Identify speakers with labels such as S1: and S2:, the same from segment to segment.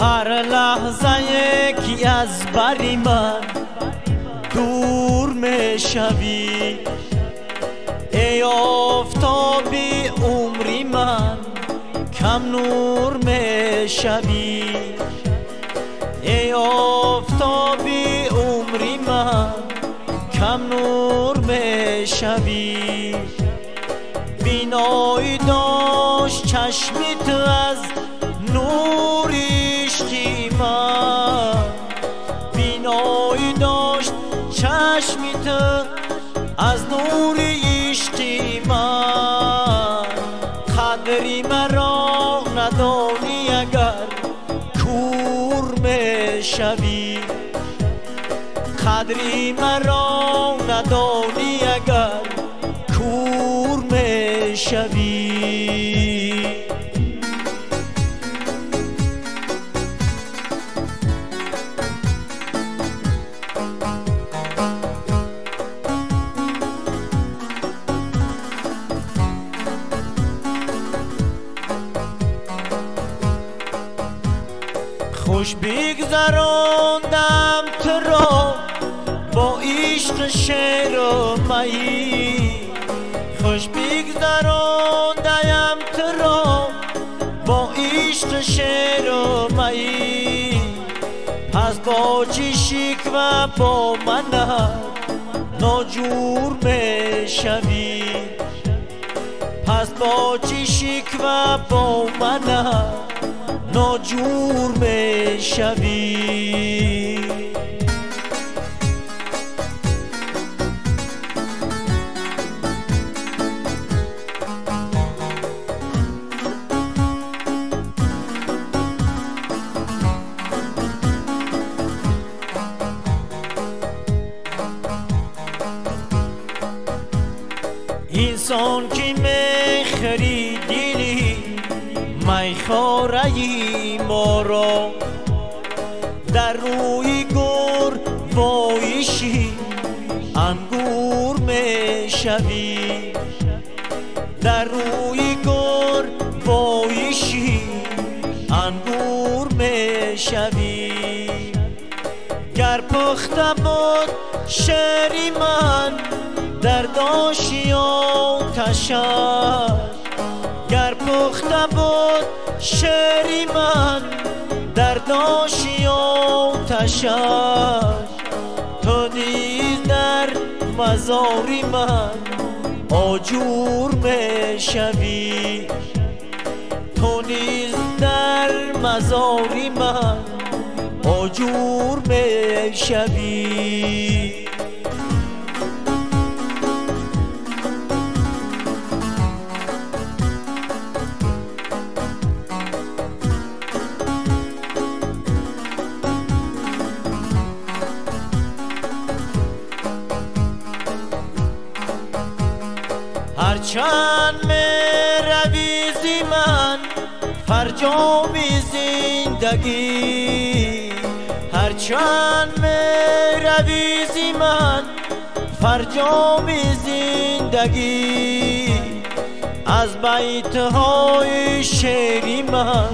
S1: هر لحظه یکی از بری من دور می شوی ای آفتابی عمری من کم نور می شوی ای آفتابی عمری من کم نور می شوی بینایی داشت چشمی تو از چشمی تو از نور عشقی من قدری مرا ندانی اگر کور می شوی قدری مرا ندانی اگر کور می شوی خوش بگذراندم تو با عشق شعر و مایی خوش بگذراندم تو با عشق شعر و مایی پس با چی و با من ناجور می شوی پس با چی و با من ناجور می شوی انسان که می خریدی میخاره ما را در روی گور وایشی انگور می شوی در روی گور وایشی انگور می شوی گر پخته بود شعری من در داشی آتشش گر پخته بود شعری من در داشی آتشش تو نیز در مزاری من آجور می شوی تو نیز در مزاری من آجور می هرچند می روی زی من فرجام زندگی. هرچند می روی زی من فرجام زندگی. از بیت های شعری من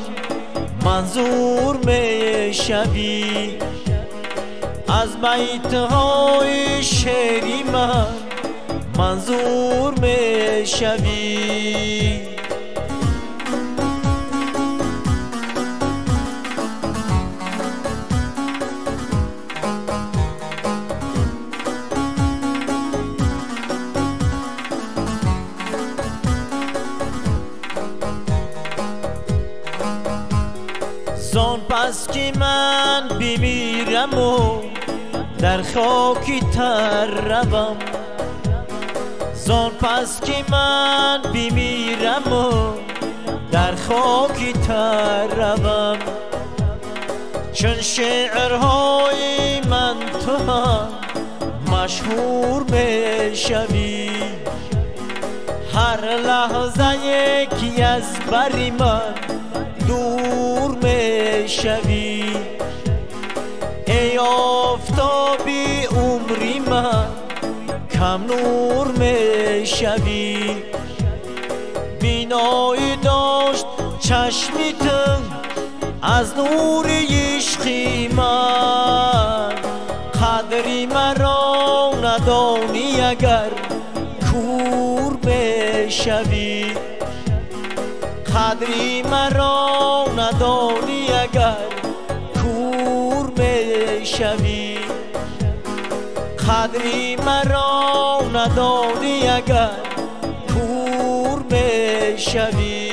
S1: منظور می شوی از بیت های شعری من منظور می شوی زان پس که من بمیرم و در خاکی تر روم. زان پس که من بمیرم و در خاکی تر روم. چون شعرهای من تو هم مشهور می شوی هر لحظه یکی از بری من دور می شوی ای آفتابی عمری من کم نور می شوی بینایی داشت چشمی از نور عشقی من. قدری مرا ندانی اگر کور بشوی. قدری مرا ندانی اگر کور بشوی. قدری مرا ندانی اگر کور بشوی